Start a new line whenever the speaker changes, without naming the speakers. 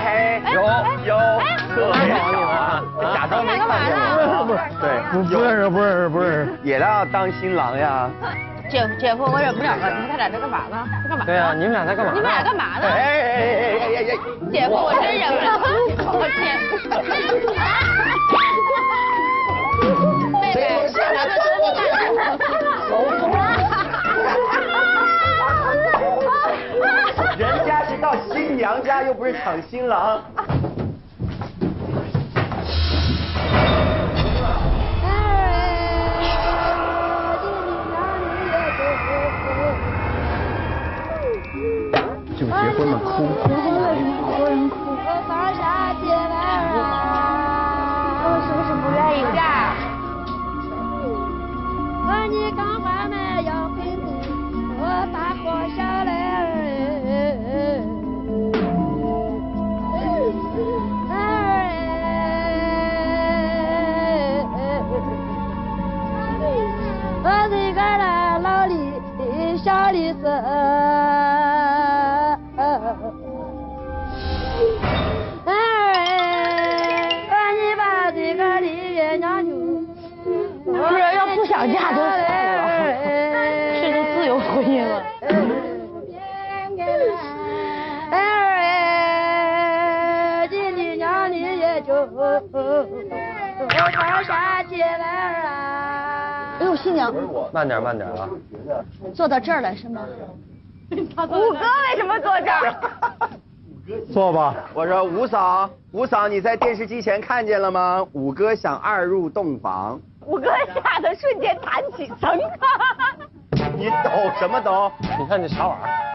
嘿，有有，特别巧啊，假装没看见我。
不
对，
不认识不认识不认识。
也要当新郎呀。
姐夫姐夫，我忍不了了，你看他俩在干嘛呢？在干嘛？
对啊，你们俩在干嘛？
你们俩干嘛呢？
哎哎哎哎哎哎！
姐夫，我真忍不了，我天！
娘家，又不是抢新郎。
就结婚了哭。
是不是不愿意嫁？
我你我大伙下里小的是。哎，你把这个李月娘就，
不是要不想嫁就死了，这就自由婚姻了。
哎，这李娘你也就放下结伴啊。
新娘
慢点慢点啊！
坐到这儿来是吗？五哥为什么坐这儿？
坐吧。
我说五嫂，五嫂，你在电视机前看见了吗？五哥想二入洞房。
五哥吓得瞬间弹起绳。
你抖什么抖？
你看这茶碗。